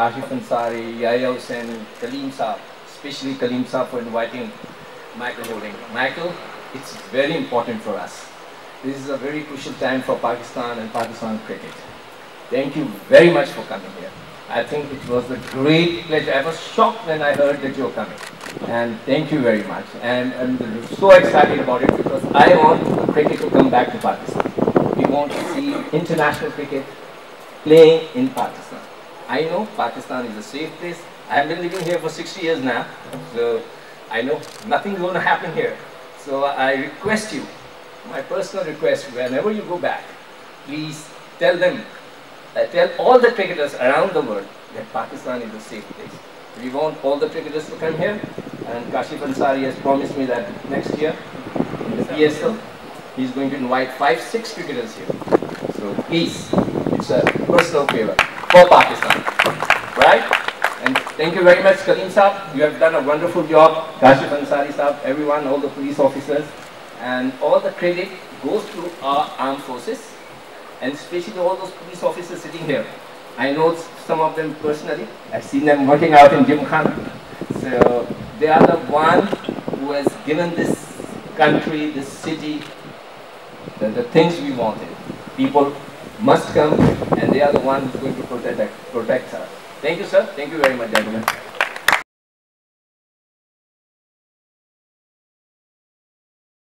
Kashif Ansari, Yahya Hussain, Kaleem Saab, especially Kaleem Saab for inviting Michael Holding. Michael, it's very important for us. This is a very crucial time for Pakistan and Pakistan cricket. Thank you very much for coming here. I think it was a great pleasure. I was shocked when I heard that you were coming. And thank you very much. And I'm so excited about it because I want cricket to come back to Pakistan. We want to see international cricket playing in Pakistan. I know Pakistan is a safe place. I have been living here for 60 years now. So I know nothing's going to happen here. So I request you, my personal request, whenever you go back, please tell them, uh, tell all the cricketers around the world that Pakistan is a safe place. We want all the cricketers to come here, and Kashif Ansari has promised me that next year in the PSL, he's going to invite five, six cricketers here. So please, it's a personal favor for Pakistan, right? And thank you very much, Kaleem Saab. You have done a wonderful job. Kashif Ansari Saab, everyone, all the police officers, and all the credit goes to our armed forces, and especially all those police officers sitting here. I know some of them personally. I've seen them working out in Gymkhana. So they are the one who has given this country, this city, the, the things we wanted. People must come, and they are the ones going to protect, protect us. Thank you, sir. Thank you very much, gentlemen.